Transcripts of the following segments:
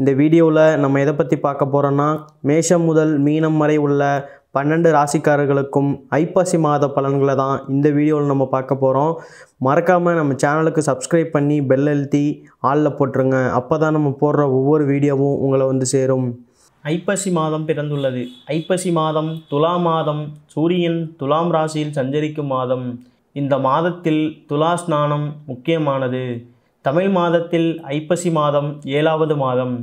இந்த வீடியோவில் நம்ம எதை பற்றி பார்க்க போகிறோன்னா மேஷம் முதல் மீனம் வரை உள்ள பன்னெண்டு ராசிக்காரர்களுக்கும் ஐப்பசி மாத பலன்களை தான் இந்த வீடியோவில் நம்ம பார்க்க போகிறோம் மறக்காமல் நம்ம சேனலுக்கு சப்ஸ்கிரைப் பண்ணி பெல் அழுத்தி ஆளில் போட்டுருங்க. அப்போ தான் நம்ம போடுற ஒவ்வொரு வீடியோவும் உங்களை வந்து சேரும். ஐப்பசி மாதம் பிறந்துள்ளது. ஐப்பசி மாதம் துலா மாதம் சூரியன் துலாம் ராசியில் சஞ்சரிக்கும் மாதம். இந்த மாதத்தில் துலா ஸ்நானம் முக்கியமானது. தமிழ் மாதத்தில் ஐப்பசி மாதம் ஏழாவது மாதம்.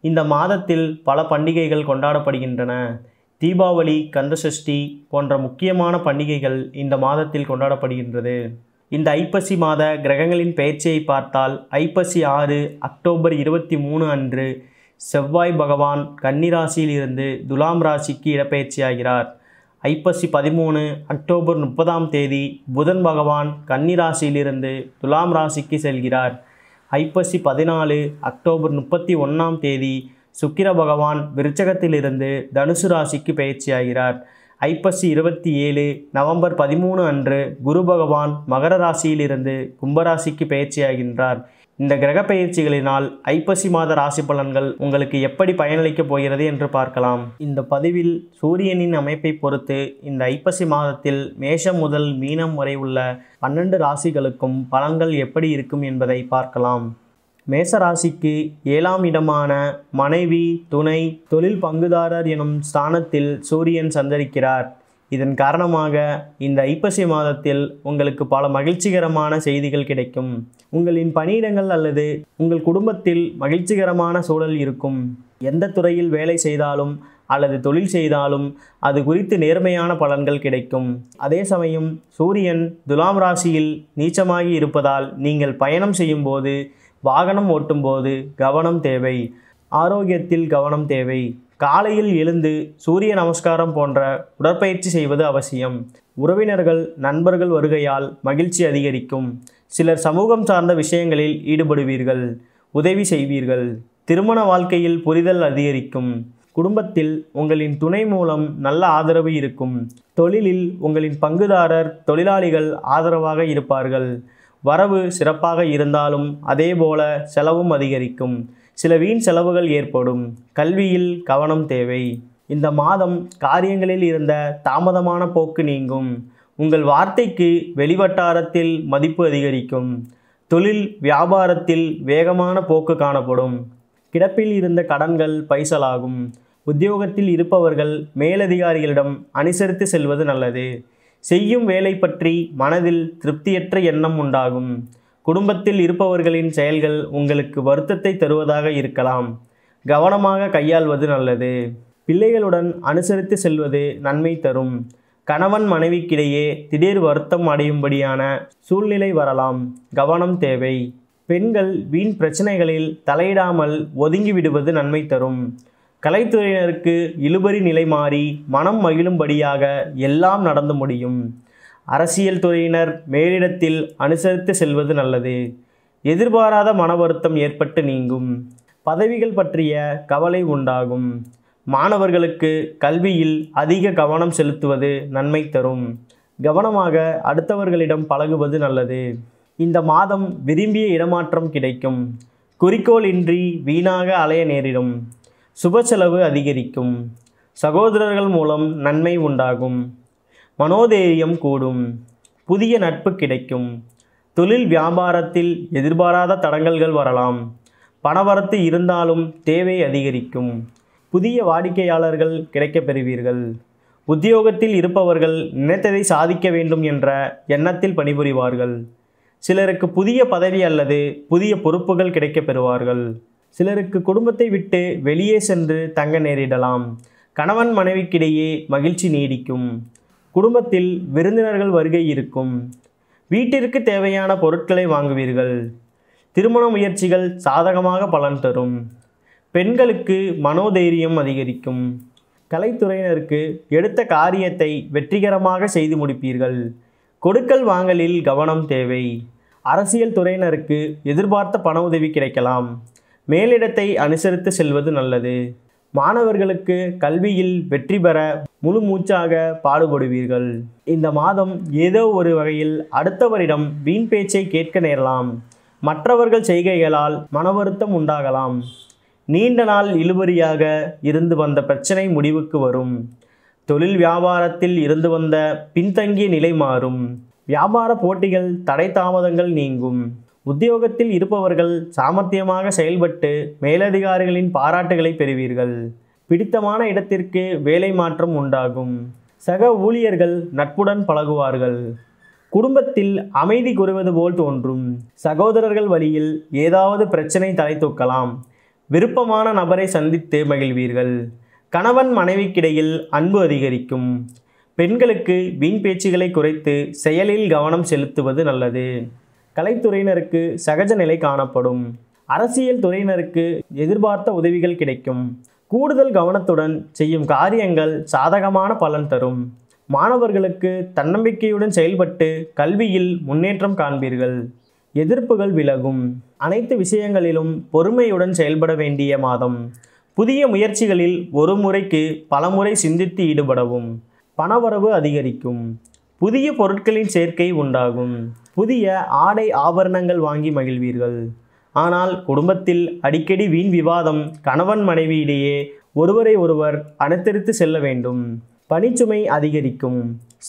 இந்த மாதத்தில் பல பண்டிகைகள் கொண்டாடப்படுகின்றன. தீபாவளி கந்தசஷ்டி போன்ற முக்கியமான பண்டிகைகள் இந்த மாதத்தில் கொண்டாடப்படுகின்றது. இந்த ஐப்பசி மாத கிரகங்களின் பெயர்ச்சியை பார்த்தால் ஐப்பசி ஆறு அக்டோபர் இருபத்தி மூணு அன்று செவ்வாய் பகவான் கன்னிராசியில் இருந்து துலாம் ராசிக்கு இடப்பெயர்ச்சியாகிறார். ஐப்பசி பதிமூணு அக்டோபர் முப்பதாம் தேதி புதன் பகவான் கன்னிராசியிலிருந்து துலாம் ராசிக்கு செல்கிறார். ஐப்பசி பதினாலு அக்டோபர் முப்பத்தி ஒன்றாம் தேதி சுக்கிர பகவான் விருச்சகத்திலிருந்து தனுசு ராசிக்கு பயிற்சியாகிறார் ஐப்பசி இருபத்தி ஏழு நவம்பர் பதிமூணு அன்று குரு பகவான் மகர ராசியிலிருந்து கும்பராசிக்கு பயிற்சியாகின்றார் இந்த கிரக பயிற்சிகளினால் ஐப்பசி மாத ராசி பலன்கள் உங்களுக்கு எப்படி பயனளிக்கப் போகிறது என்று பார்க்கலாம். இந்த பதிவில் சூரியனின் அமைப்பை பொறுத்து இந்த ஐப்பசி மாதத்தில் மேஷம் முதல் மீனம் வரை உள்ள பன்னெண்டு ராசிகளுக்கும் பலன்கள் எப்படி இருக்கும் என்பதை பார்க்கலாம். மேச ராசிக்கு ஏழாம் இடமான மனைவி துணை தொழில் பங்குதாரர் எனும் ஸ்தானத்தில் சூரியன் சந்தரிக்கிறார் இதன் காரணமாக இந்த ஐப்பசி மாதத்தில் உங்களுக்கு பல மகிழ்ச்சிகரமான செய்திகள் கிடைக்கும். உங்களின் பணியிடங்கள் அல்லது உங்கள் குடும்பத்தில் மகிழ்ச்சிகரமான சூழல் இருக்கும். எந்த துறையில் வேலை செய்தாலும் அல்லது தொழில் செய்தாலும் அது குறித்து நேர்மையான பலன்கள் கிடைக்கும். அதே சமயம் சூரியன் துலாம் ராசியில் நீச்சமாகி இருப்பதால் நீங்கள் பயணம் செய்யும்போது வாகனம் ஓட்டும்போது கவனம் தேவை. ஆரோக்கியத்தில் கவனம் தேவை. காலையில் எழுந்து சூரிய நமஸ்காரம் போன்ற உடற்பயிற்சி செய்வது அவசியம். உறவினர்கள் நண்பர்கள் வருகையால் மகிழ்ச்சி அதிகரிக்கும். சிலர் சமூகம் சார்ந்த விஷயங்களில் ஈடுபடுவீர்கள். உதவி செய்வீர்கள். திருமண வாழ்க்கையில் புரிதல் அதிகரிக்கும். குடும்பத்தில் உங்களின் துணை மூலம் நல்ல ஆதரவு இருக்கும். தொழிலில் உங்களின் பங்குதாரர் தொழிலாளிகள் ஆதரவாக இருப்பார்கள். வரவு சிறப்பாக இருந்தாலும் அதேபோல செலவும் அதிகரிக்கும். சில வீண் செலவுகள் ஏற்படும். கல்வியில் கவனம் தேவை. இந்த மாதம் காரியங்களில் இருந்த தாமதமான போக்கு நீங்கும். உங்கள் வார்த்தைக்கு வெளிவட்டாரத்தில் மதிப்பு அதிகரிக்கும். தொழில் வியாபாரத்தில் வேகமான போக்கு காணப்படும். கிடப்பில் இருந்த கடன்கள் பைசலாகும். உத்தியோகத்தில் இருப்பவர்கள் மேலதிகாரிகளிடம் அனுசரித்து செல்வது நல்லது. செய்யும் வேலை பற்றி மனதில் திருப்தியற்ற எண்ணம் உண்டாகும். குடும்பத்தில் இருப்பவர்களின் செயல்கள் உங்களுக்கு வருத்தத்தை தருவதாக இருக்கலாம். கவனமாக கையாள்வது நல்லது. பிள்ளைகளுடன் அனுசரித்து செல்வது நன்மை தரும். கணவன் மனைவிக்கிடையே திடீர் வருத்தம் அடையும்படியான சூழ்நிலை வரலாம். கவனம் தேவை. பெண்கள் வீண் பிரச்சனைகளில் தலையிடாமல் ஒதுங்கி விடுவது நன்மை தரும். கலைத்துறையினருக்கு இழுபறி நிலை மாறி மனம் மகிழும்படியாக எல்லாம் நடந்து முடியும். அரசியல் துறையினர் மேலிடத்தில் அனுசரித்து செல்வது நல்லது. எதிர்பாராத மன வருத்தம் ஏற்பட்டு நீங்கும். பதவிகள் பற்றிய கவலை உண்டாகும். மாணவர்களுக்கு கல்வியில் அதிக கவனம் செலுத்துவது நன்மை தரும். கவனமாக அடுத்தவர்களிடம் பழகுவது நல்லது. இந்த மாதம் விரும்பிய இடமாற்றம் கிடைக்கும். குறிக்கோளின்றி வீணாக அலைய நேரிடும். சுப செலவு அதிகரிக்கும். சகோதரர்கள் மூலம் நன்மை உண்டாகும். மனோதைரியம் கூடும். புதிய நட்பு கிடைக்கும். தொழில் வியாபாரத்தில் எதிர்பாராத தடங்கல்கள் வரலாம். பணவரத்து இருந்தாலும் தேவை அதிகரிக்கும். புதிய வாடிக்கையாளர்கள் கிடைக்கப் பெறுவீர்கள். உத்தியோகத்தில் இருப்பவர்கள் நினைத்ததை சாதிக்க வேண்டும் என்ற எண்ணத்தில் பணிபுரிவார்கள். சிலருக்கு புதிய பதவி அல்லது புதிய பொறுப்புகள் கிடைக்கப் பெறுவார்கள். சிலருக்கு குடும்பத்தை விட்டு வெளியே சென்று தங்க நேரிடலாம். கணவன் மனைவிக்கிடையே மகிழ்ச்சி நீடிக்கும். குடும்பத்தில் விருந்தினர்கள் வருகை இருக்கும். வீட்டிற்கு தேவையான பொருட்களை வாங்குவீர்கள். திருமண முயற்சிகள் சாதகமாக பலன் தரும். பெண்களுக்கு மனோதைரியம் அதிகரிக்கும். கலைத்துறையினருக்கு எடுத்த காரியத்தை வெற்றிகரமாக செய்து முடிப்பீர்கள். கொடுக்கல் வாங்கலில் கவனம் தேவை. அரசியல் துறையினருக்கு எதிர்பார்த்த பண உதவி கிடைக்கலாம். மேலிடத்தை அனுசரித்து செல்வது நல்லது. மாணவர்களுக்கு கல்வியில் வெற்றி பெற முழு மூச்சாக பாடுபடுவீர்கள். இந்த மாதம் ஏதோ ஒரு வகையில் அடுத்தவரிடம் வீண் பேச்சை கேட்க நேரலாம். மற்றவர்கள் செய்கைகளால் மனவருத்தம் உண்டாகலாம். நீண்ட நாள் இழுபறியாக இருந்து வந்த பிரச்சனை முடிவுக்கு வரும். தொழில் வியாபாரத்தில் இருந்து வந்த பின்தங்கிய நிலை மாறும். வியாபார போட்டிகள் தடை தாமதங்கள் நீங்கும். உத்தியோகத்தில் இருப்பவர்கள் சாமர்த்தியமாக செயல்பட்டு மேலதிகாரிகளின் பாராட்டுகளை பெறுவீர்கள். பிடித்தமான இடத்திற்கு வேலை மாற்றம் உண்டாகும். சக ஊழியர்கள் நட்புடன் பழகுவார்கள். குடும்பத்தில் அமைதி குறைவது போல் தோன்றும். சகோதரர்கள் வழியில் ஏதாவது பிரச்சனை தலை தூக்கலாம். விருப்பமான நபரை சந்தித்து மகிழ்வீர்கள். கணவன் மனைவிக்கிடையில் அன்பு அதிகரிக்கும். பெண்களுக்கு வீண் பேச்சுகளை குறைத்து செயலில் கவனம் செலுத்துவது நல்லது. கலைத்துறையினருக்கு சகஜ நிலை காணப்படும். அரசியல் துறையினருக்கு எதிர்பார்த்த உதவிகள் கிடைக்கும். கூடுதல் கவனத்துடன் செய்யும் காரியங்கள் சாதகமான பலன் தரும். மாணவர்களுக்கு தன்னம்பிக்கையுடன் செயல்பட்டு கல்வியில் முன்னேற்றம் காண்பீர்கள். எதிர்ப்புகள் விலகும். அனைத்து விஷயங்களிலும் பொறுமையுடன் செயல்பட வேண்டிய மாதம். புதிய முயற்சிகளில் ஒரு முறைக்கு பலமுறை சிந்தித்து ஈடுபடவும். பணவரவு அதிகரிக்கும். புதிய பொருட்களின் சேர்க்கை உண்டாகும். புதிய ஆடை ஆபரணங்கள் வாங்கி மகிழ்வீர்கள். ஆனால் குடும்பத்தில் அடிக்கடி வீண் விவாதம் கணவன் மனைவியிடையே ஒருவரை ஒருவர் அனுத்தரித்து செல்ல வேண்டும். பணிச்சுமை அதிகரிக்கும்.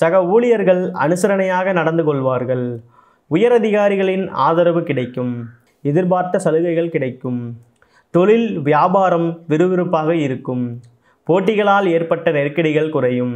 சக ஊழியர்கள் அனுசரணையாக நடந்து கொள்வார்கள். உயரதிகாரிகளின் ஆதரவு கிடைக்கும். எதிர்பார்த்த சலுகைகள் கிடைக்கும். தொழில் வியாபாரம் விறுவிறுப்பாக இருக்கும். போட்டிகளால் ஏற்பட்ட நெருக்கடிகள் குறையும்.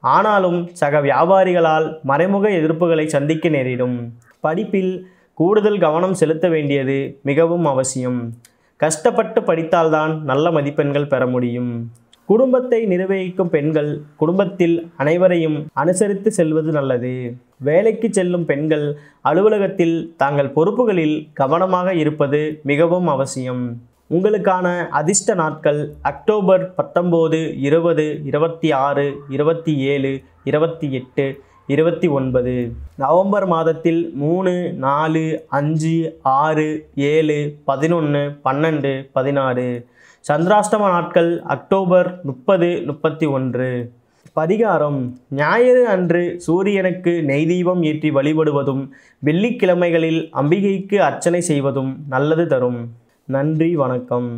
ஆனாலும் சக வியாபாரிகளால் மறைமுக எதிர்ப்புகளை சந்திக்க நேரிடும். படிப்பில் கூடுதல் கவனம் செலுத்த வேண்டியது மிகவும் அவசியம். கஷ்டப்பட்டு படித்தால்தான் நல்ல மதிப்பெண்கள் பெற முடியும். குடும்பத்தை நிர்வகிக்கும் பெண்கள் குடும்பத்தில் அனைவரையும் அனுசரித்து செல்வது நல்லது. வேலைக்கு செல்லும் பெண்கள் அலுவலகத்தில் தாங்கள் பொறுப்புகளில் கவனமாக இருப்பது மிகவும் அவசியம். உங்களுக்கான அதிர்ஷ்ட நாட்கள் அக்டோபர் பத்தொம்போது இருபது இருபத்தி ஆறு இருபத்தி ஏழு இருபத்தி எட்டு இருபத்தி ஒன்பது. நவம்பர் மாதத்தில் மூணு நாலு அஞ்சு ஆறு ஏழு பதினொன்று பன்னெண்டு பதினாறு. சந்திராஷ்டம நாட்கள் அக்டோபர் முப்பது முப்பத்தி ஒன்று. பரிகாரம். ஞாயிறு அன்று சூரியனுக்கு நெய் தீபம் ஏற்றி வழிபடுவதும் வெள்ளிக்கிழமைகளில் அம்பிகைக்கு அர்ச்சனை செய்வதும் நல்லது தரும். நன்றி வணக்கம்.